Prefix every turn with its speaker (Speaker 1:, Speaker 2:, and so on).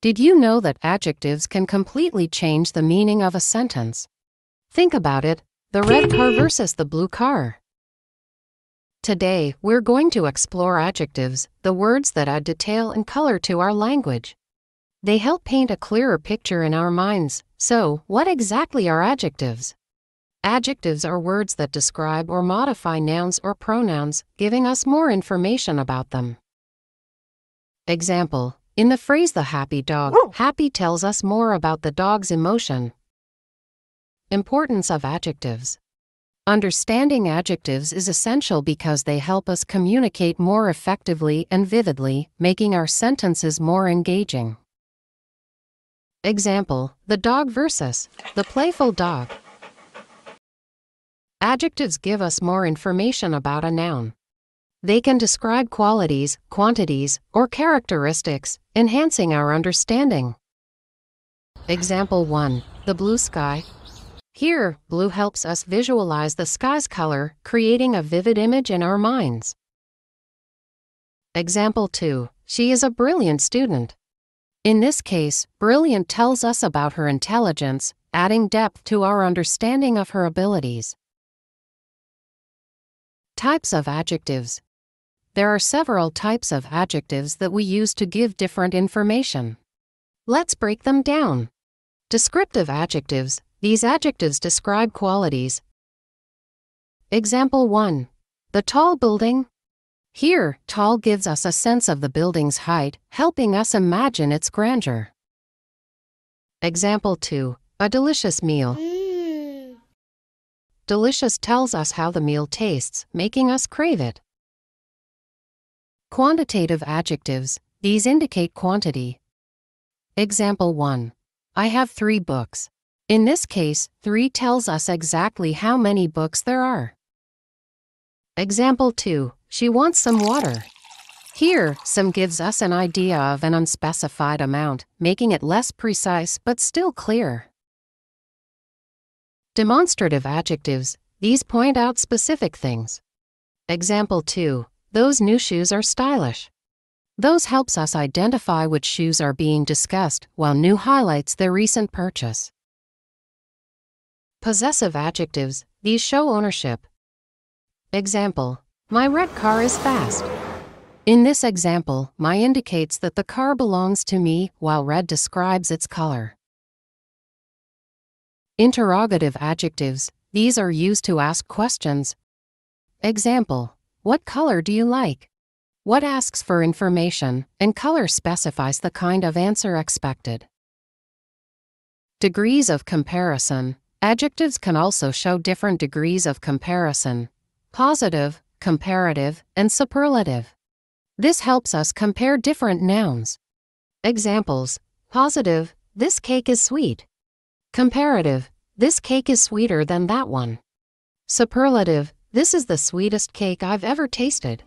Speaker 1: Did you know that adjectives can completely change the meaning of a sentence? Think about it the red car versus the blue car. Today, we're going to explore adjectives, the words that add detail and color to our language. They help paint a clearer picture in our minds. So, what exactly are adjectives? Adjectives are words that describe or modify nouns or pronouns, giving us more information about them. Example In the phrase the happy dog, happy tells us more about the dog's emotion. Importance of adjectives. Understanding adjectives is essential because they help us communicate more effectively and vividly, making our sentences more engaging. Example The dog versus the playful dog. Adjectives give us more information about a noun. They can describe qualities, quantities, or characteristics, enhancing our understanding. Example 1 The blue sky, here, blue helps us visualize the sky's color, creating a vivid image in our minds. Example 2. She is a brilliant student. In this case, brilliant tells us about her intelligence, adding depth to our understanding of her abilities. Types of adjectives. There are several types of adjectives that we use to give different information. Let's break them down. Descriptive adjectives these adjectives describe qualities. Example 1. The tall building. Here, tall gives us a sense of the building's height, helping us imagine its grandeur. Example 2. A delicious meal.
Speaker 2: Mm.
Speaker 1: Delicious tells us how the meal tastes, making us crave it. Quantitative adjectives. These indicate quantity. Example 1. I have three books. In this case, 3 tells us exactly how many books there are. Example 2. She wants some water. Here, some gives us an idea of an unspecified amount, making it less precise but still clear. Demonstrative adjectives. These point out specific things. Example 2. Those new shoes are stylish. Those helps us identify which shoes are being discussed, while new highlights their recent purchase. Possessive adjectives, these show ownership. Example My red car is fast. In this example, my indicates that the car belongs to me, while red describes its color. Interrogative adjectives, these are used to ask questions. Example What color do you like? What asks for information, and color specifies the kind of answer expected. Degrees of comparison, Adjectives can also show different degrees of comparison positive, comparative, and superlative. This helps us compare different nouns. Examples Positive, this cake is sweet. Comparative, this cake is sweeter than that one. Superlative, this is the sweetest cake I've ever tasted.